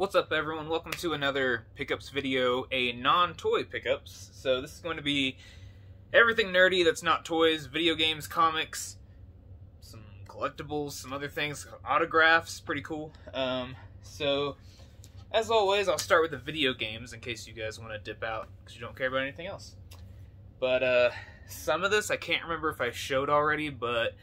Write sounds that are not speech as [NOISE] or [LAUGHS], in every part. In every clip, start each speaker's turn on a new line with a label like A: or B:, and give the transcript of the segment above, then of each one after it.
A: What's up everyone? Welcome to another pickups video, a non-toy pickups. So this is going to be everything nerdy that's not toys, video games, comics, some collectibles, some other things, autographs, pretty cool. Um, so as always, I'll start with the video games in case you guys want to dip out because you don't care about anything else. But uh, some of this I can't remember if I showed already, but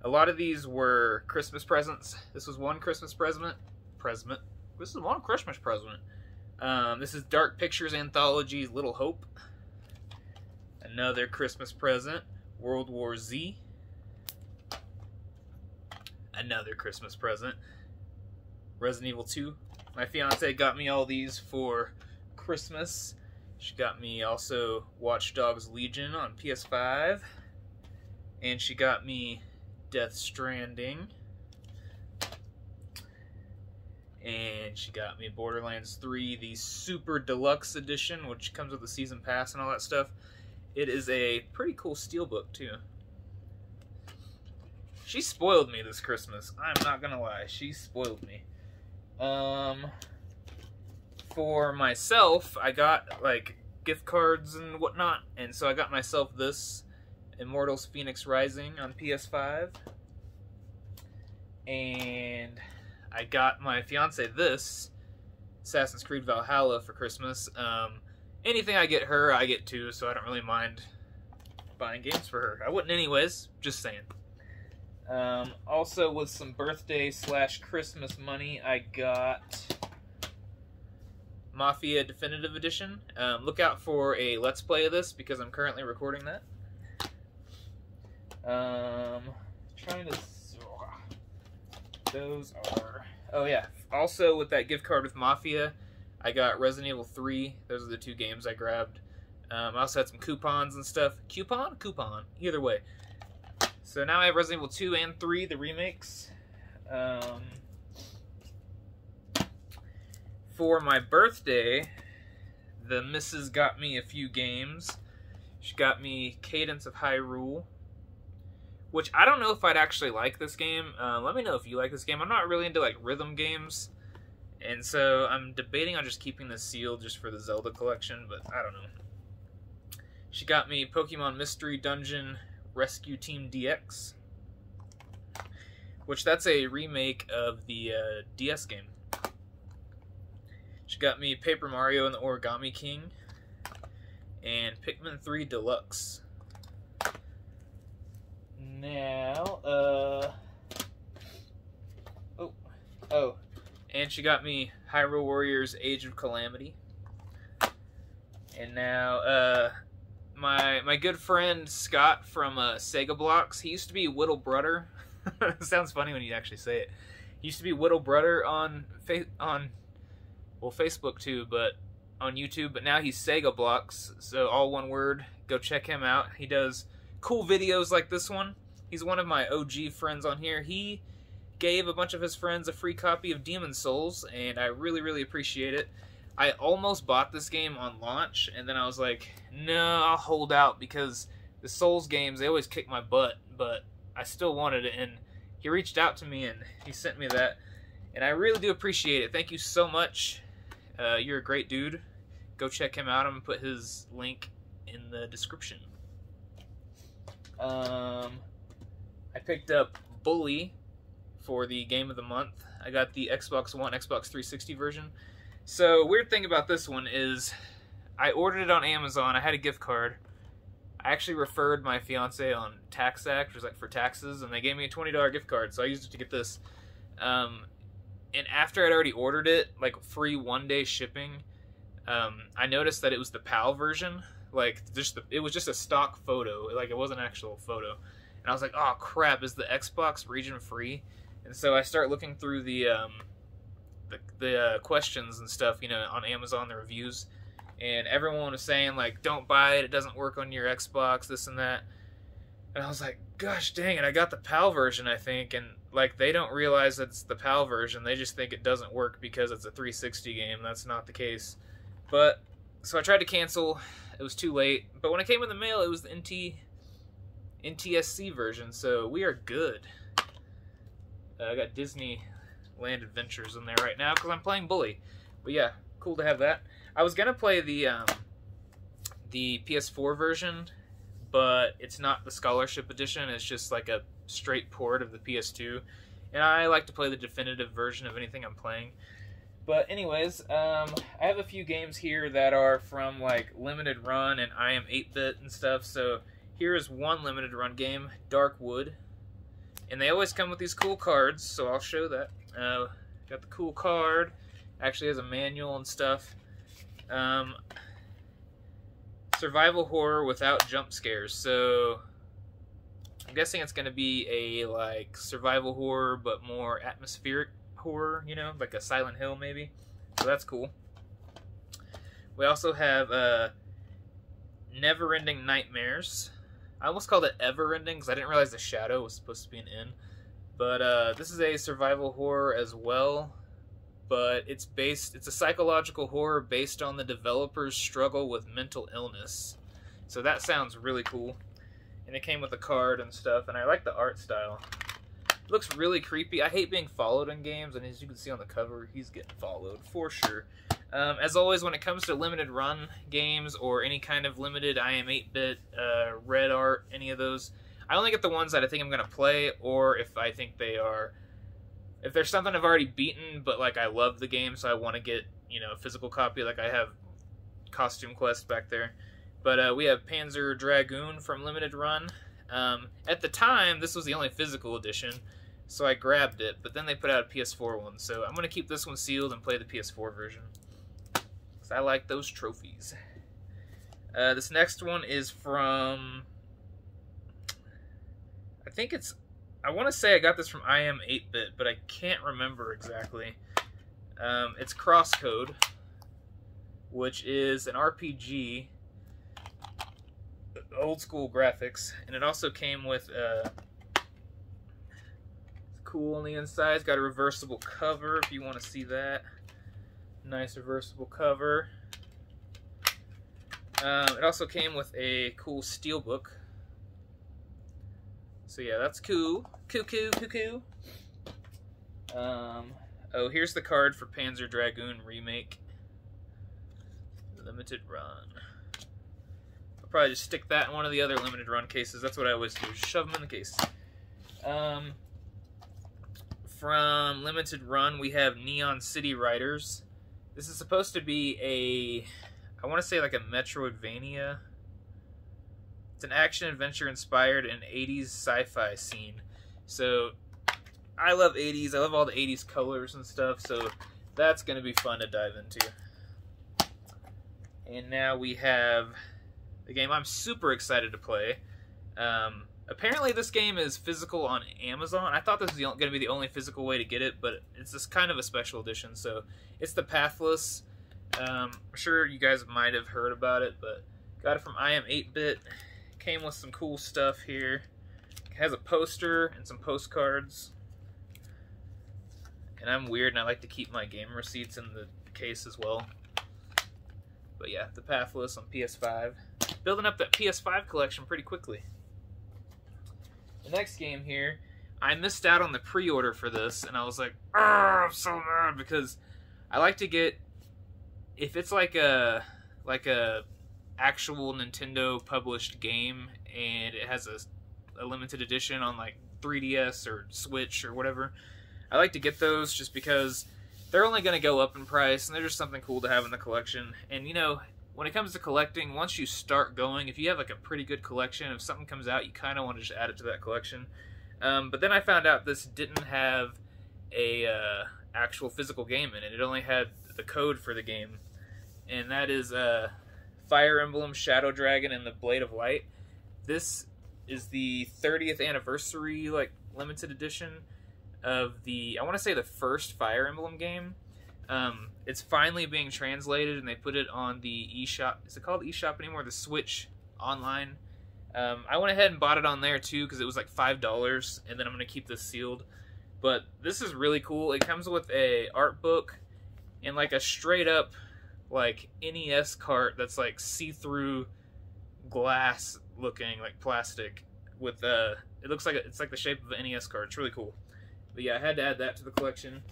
A: a lot of these were Christmas presents. This was one Christmas present. Present this is one Christmas present. Um, this is Dark Pictures Anthology's Little Hope. Another Christmas present, World War Z. Another Christmas present, Resident Evil 2. My fiance got me all these for Christmas. She got me also Watch Dogs Legion on PS5. And she got me Death Stranding and she got me Borderlands 3, the Super Deluxe Edition, which comes with the season pass and all that stuff. It is a pretty cool steelbook too. She spoiled me this Christmas. I'm not gonna lie, she spoiled me. Um, for myself, I got like gift cards and whatnot, and so I got myself this Immortals Fenyx Rising on PS5, and I got my fiance this Assassin's Creed Valhalla for Christmas. Um, anything I get her, I get too, so I don't really mind buying games for her. I wouldn't anyways, just saying. Um, also, with some birthday slash Christmas money, I got Mafia Definitive Edition. Um, look out for a Let's Play of this because I'm currently recording that. Um, trying to those are... Oh, yeah. Also, with that gift card with Mafia, I got Resident Evil 3. Those are the two games I grabbed. Um, I also had some coupons and stuff. Coupon? Coupon. Either way. So now I have Resident Evil 2 and 3, the remakes. Um, for my birthday, the missus got me a few games. She got me Cadence of Hyrule which I don't know if I'd actually like this game. Uh, let me know if you like this game. I'm not really into like rhythm games, and so I'm debating on just keeping this sealed just for the Zelda collection, but I don't know. She got me Pokemon Mystery Dungeon Rescue Team DX, which that's a remake of the uh, DS game. She got me Paper Mario and the Origami King, and Pikmin 3 Deluxe now, uh, oh, oh, and she got me Hyrule Warriors Age of Calamity. And now, uh, my my good friend Scott from uh, SEGAblocks, he used to be Whittle Brother. [LAUGHS] sounds funny when you actually say it. He used to be Whittle Brother on on well Facebook too, but on YouTube. But now he's SEGAblocks, so all one word. Go check him out. He does cool videos like this one. He's one of my OG friends on here. He gave a bunch of his friends a free copy of Demon's Souls, and I really, really appreciate it. I almost bought this game on launch, and then I was like, no, I'll hold out because the Souls games, they always kick my butt, but I still wanted it, and he reached out to me and he sent me that, and I really do appreciate it. Thank you so much. Uh, you're a great dude. Go check him out. I'm going to put his link in the description. Um, I picked up Bully for the game of the month. I got the Xbox One, Xbox 360 version. So, weird thing about this one is I ordered it on Amazon. I had a gift card. I actually referred my fiance on TaxAct, which was like for taxes, and they gave me a $20 gift card, so I used it to get this. Um, and after I'd already ordered it, like free one day shipping, um, I noticed that it was the PAL version. Like, just the, it was just a stock photo. Like, it wasn't an actual photo. And I was like, oh crap, is the Xbox region free? And so I start looking through the um, the, the uh, questions and stuff, you know, on Amazon, the reviews, and everyone was saying like, don't buy it, it doesn't work on your Xbox, this and that. And I was like, gosh dang it, I got the PAL version, I think, and like they don't realize it's the PAL version. They just think it doesn't work because it's a 360 game. That's not the case. But so I tried to cancel. It was too late. But when it came in the mail, it was the NT NTSC version, so we are good. Uh, I got Disney Land Adventures in there right now because I'm playing Bully. But yeah, cool to have that. I was gonna play the um, the PS4 version, but it's not the Scholarship Edition. It's just like a straight port of the PS2, and I like to play the definitive version of anything I'm playing. But anyways, um, I have a few games here that are from like limited run and I am 8-bit and stuff. So here is one limited run game, Darkwood, and they always come with these cool cards. So I'll show that. Uh, got the cool card. Actually has a manual and stuff. Um, survival horror without jump scares. So I'm guessing it's going to be a like survival horror, but more atmospheric horror. You know, like a Silent Hill maybe. So that's cool. We also have uh, Neverending Nightmares. I almost called it Ever Ending because I didn't realize the shadow was supposed to be an inn. But uh, this is a survival horror as well but it's based it's a psychological horror based on the developer's struggle with mental illness. So that sounds really cool. And it came with a card and stuff, and I like the art style. It looks really creepy. I hate being followed in games, and as you can see on the cover, he's getting followed for sure. Um, as always, when it comes to limited run games or any kind of limited I am 8-bit, uh, red art, any of those, I only get the ones that I think I'm going to play, or if I think they are if there's something I've already beaten, but like I love the game, so I want to get you know a physical copy. Like I have Costume Quest back there, but uh, we have Panzer Dragoon from Limited Run. Um, at the time, this was the only physical edition, so I grabbed it. But then they put out a PS4 one, so I'm gonna keep this one sealed and play the PS4 version because I like those trophies. Uh, this next one is from I think it's I want to say I got this from I am 8-bit, but I can't remember exactly. Um, it's Crosscode, which is an RPG, old school graphics, and it also came with uh, cool on the inside. It's got a reversible cover if you want to see that. Nice reversible cover. Um, it also came with a cool steel book. so yeah, that's cool. Cuckoo, cuckoo. Um, oh, here's the card for Panzer Dragoon Remake. Limited run. I'll probably just stick that in one of the other limited run cases. That's what I always do. Shove them in the case. Um, from limited run, we have Neon City Riders. This is supposed to be a, I want to say like a Metroidvania it's an action adventure inspired in 80s sci-fi scene. So I love 80s. I love all the 80s colors and stuff. So that's going to be fun to dive into. And now we have the game I'm super excited to play. Um, apparently this game is physical on Amazon. I thought this was going to be the only physical way to get it, but it's this kind of a special edition. So it's the Pathless. Um, I'm sure you guys might have heard about it, but got it from I Am 8-Bit. Came with some cool stuff here. It has a poster and some postcards. And I'm weird and I like to keep my game receipts in the case as well. But yeah, the Pathless on PS5. Building up that PS5 collection pretty quickly. The next game here, I missed out on the pre-order for this, and I was like, I'm so mad because I like to get if it's like a like a actual Nintendo published game and it has a, a limited edition on like 3DS or Switch or whatever. I like to get those just because they're only going to go up in price and they're just something cool to have in the collection. And you know, when it comes to collecting, once you start going, if you have like a pretty good collection, if something comes out, you kind of want to just add it to that collection. Um, but then I found out this didn't have a uh, actual physical game in it. It only had the code for the game, and that is uh, Fire Emblem Shadow Dragon and the Blade of Light. This is the 30th anniversary like limited edition of the I want to say the first Fire Emblem game. Um, it's finally being translated and they put it on the eShop. Is it called eShop anymore? The Switch online. Um, I went ahead and bought it on there too because it was like five dollars, and then I'm gonna keep this sealed. But this is really cool. It comes with a art book and like a straight up like NES cart that's like see-through glass looking like plastic with uh it looks like a, it's like the shape of an NES card. It's really cool. But yeah, I had to add that to the collection.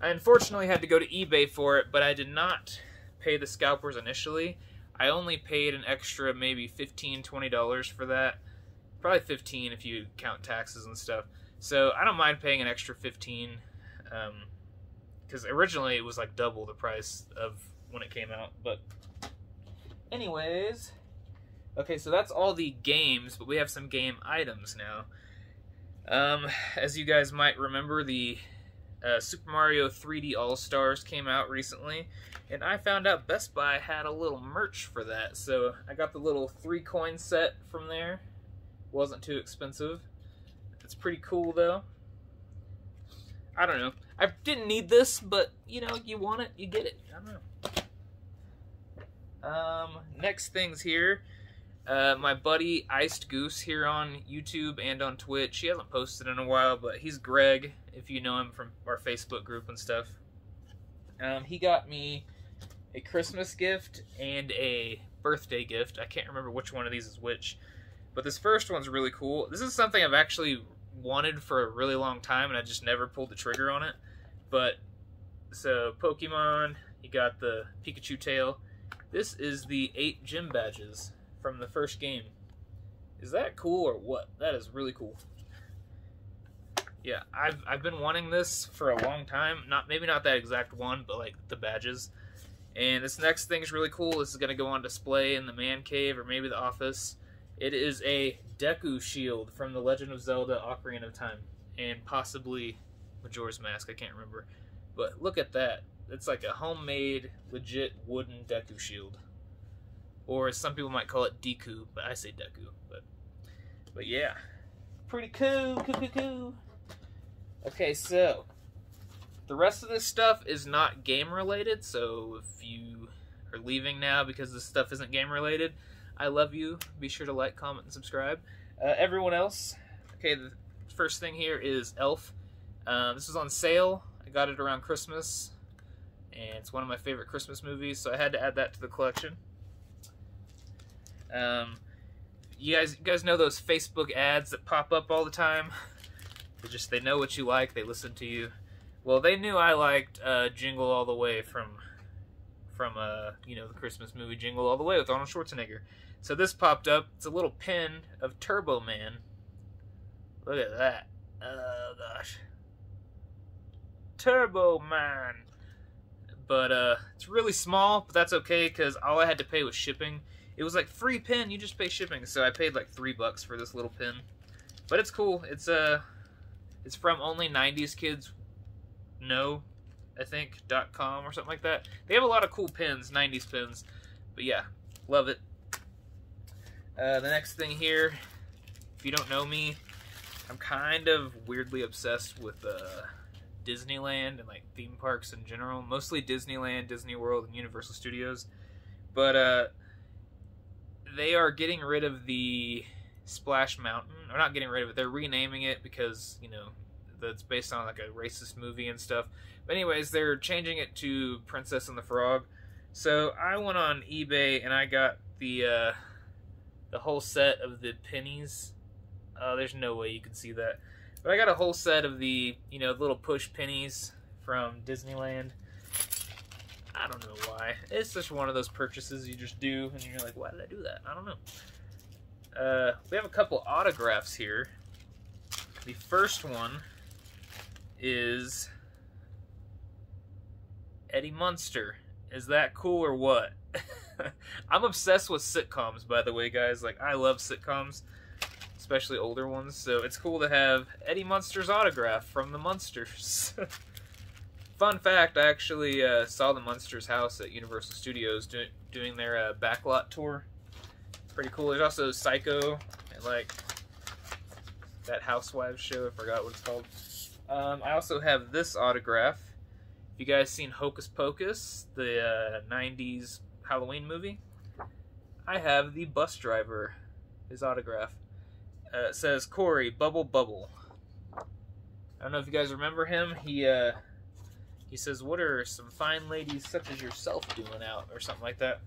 A: I unfortunately had to go to eBay for it, but I did not pay the scalpers initially. I only paid an extra maybe $15, $20 for that. Probably 15 if you count taxes and stuff. So I don't mind paying an extra 15 because um, originally it was like double the price of when it came out. But anyways, okay, so that's all the games, but we have some game items now. Um, as you guys might remember, the uh, Super Mario 3D All Stars came out recently, and I found out Best Buy had a little merch for that. So I got the little three coin set from there. Wasn't too expensive. It's pretty cool though. I don't know. I didn't need this, but you know, you want it, you get it. I don't know. Um, next things here. Uh, my buddy Iced Goose here on YouTube and on Twitch. He hasn't posted in a while, but he's Greg, if you know him from our Facebook group and stuff. Um, he got me a Christmas gift and a birthday gift. I can't remember which one of these is which. But this first one's really cool. This is something I've actually wanted for a really long time, and I just never pulled the trigger on it. But, so, Pokemon, you got the Pikachu tail. This is the eight gym badges from the first game. Is that cool or what? That is really cool. Yeah, I've I've been wanting this for a long time. Not maybe not that exact one, but like the badges. And this next thing is really cool. This is going to go on display in the man cave or maybe the office. It is a Deku shield from The Legend of Zelda Ocarina of Time and possibly Majora's Mask. I can't remember. But look at that. It's like a homemade, legit wooden Deku shield or some people might call it Deku, but I say Deku. But but yeah, pretty cool, cool, cool, cool. Okay, so the rest of this stuff is not game related. So if you are leaving now because this stuff isn't game related, I love you. Be sure to like, comment, and subscribe. Uh, everyone else, okay, the first thing here is Elf. Uh, this was on sale. I got it around Christmas, and it's one of my favorite Christmas movies, so I had to add that to the collection. Um, you guys, you guys know those Facebook ads that pop up all the time? They just they know what you like. They listen to you. Well, they knew I liked uh, Jingle All the Way from from uh, you know the Christmas movie Jingle All the Way with Arnold Schwarzenegger. So this popped up. It's a little pin of Turbo Man. Look at that. Oh gosh. Turbo Man. But uh, it's really small, but that's okay because all I had to pay was shipping. It was like free pin, you just pay shipping. So I paid like three bucks for this little pin. But it's cool. It's uh it's from only 90s kids know, I think, dot com or something like that. They have a lot of cool pins, 90s pins. But yeah, love it. Uh, the next thing here, if you don't know me, I'm kind of weirdly obsessed with uh, Disneyland and like theme parks in general. Mostly Disneyland, Disney World, and Universal Studios. But uh, they are getting rid of the Splash Mountain. Or not getting rid of it. They're renaming it because you know that's based on like a racist movie and stuff. But anyways, they're changing it to Princess and the Frog. So I went on eBay and I got the uh, the whole set of the pennies. Uh, there's no way you can see that, but I got a whole set of the you know little push pennies from Disneyland. Why. It's just one of those purchases you just do, and you're like, why did I do that? I don't know. Uh, we have a couple autographs here. The first one is Eddie Munster. Is that cool or what? [LAUGHS] I'm obsessed with sitcoms, by the way, guys. Like, I love sitcoms, especially older ones. So it's cool to have Eddie Munster's autograph from the Munsters. [LAUGHS] Fun fact, I actually uh, saw the Munsters house at Universal Studios do doing their uh, backlot tour. Pretty cool. There's also Psycho and like that Housewives show. I forgot what it's called. Um, I also have this autograph. If you guys seen Hocus Pocus, the uh, 90s Halloween movie, I have the bus driver, his autograph. Uh, it says Corey Bubble Bubble. I don't know if you guys remember him. He uh, he says, What are some fine ladies such as yourself doing out? Or something like that.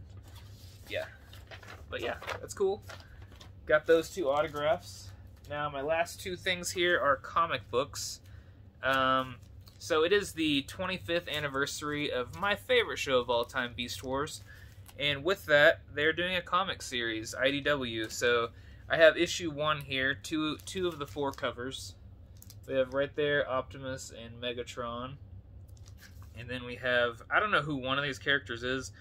A: Yeah. But yeah, that's cool. Got those two autographs. Now, my last two things here are comic books. Um, So it is the 25th anniversary of my favorite show of all time, Beast Wars. And with that, they're doing a comic series, IDW. So I have issue one here, two two of the four covers. We have right there Optimus and Megatron. And then we have I don't know who one of these characters is.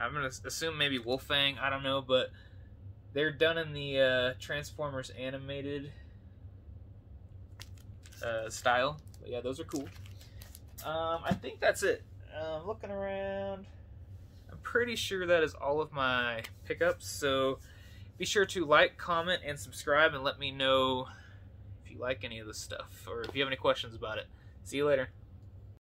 A: I'm gonna assume maybe Wolfang. I don't know, but they're done in the uh, Transformers animated uh, style. But yeah, those are cool. Um, I think that's it. Um, looking around, I'm pretty sure that is all of my pickups. So be sure to like, comment, and subscribe, and let me know if you like any of this stuff or if you have any questions about it. See you later.